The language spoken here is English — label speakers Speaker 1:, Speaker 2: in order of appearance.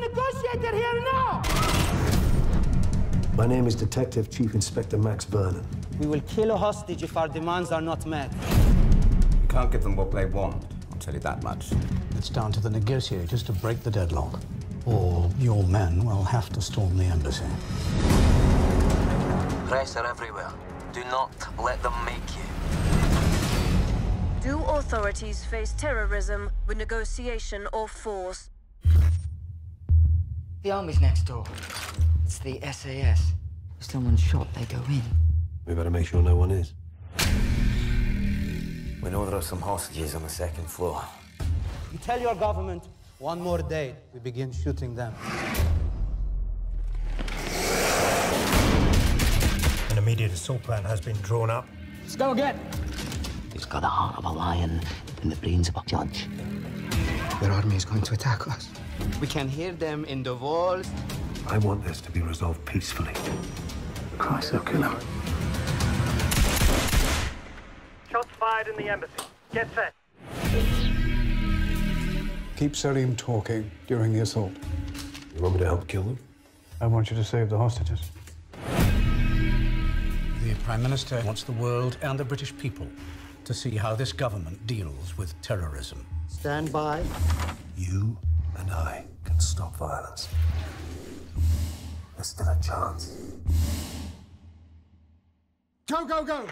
Speaker 1: the negotiator here now!
Speaker 2: My name is Detective Chief Inspector Max Vernon.
Speaker 1: We will kill a hostage if our demands are not met.
Speaker 3: You can't give them what they want, I'll tell you that much.
Speaker 4: It's down to the negotiators to break the deadlock. Or your men will have to storm the embassy.
Speaker 5: Press are everywhere. Do not let them make you.
Speaker 6: Do authorities face terrorism with negotiation or force?
Speaker 7: The army's next door. It's the SAS. If someone's shot, they go in.
Speaker 2: We better make sure no one is.
Speaker 5: We know there are some hostages on the second floor.
Speaker 1: You tell your government one more day, we begin shooting them.
Speaker 8: An immediate assault plan has been drawn up.
Speaker 1: Let's go again.
Speaker 7: He's got the heart of a lion and the brains of a judge.
Speaker 9: Their army is going to attack us.
Speaker 7: We can hear them in the walls.
Speaker 2: I want this to be resolved peacefully. Christ, they'll kill him.
Speaker 8: Shots fired in the embassy. Get set.
Speaker 4: Keep Selim talking during the assault.
Speaker 2: You want me to help kill them?
Speaker 4: I want you to save the hostages. The Prime Minister wants the world and the British people to see how this government deals with terrorism.
Speaker 1: Stand by.
Speaker 2: You and I can stop violence. There's still a chance.
Speaker 9: Go, go, go!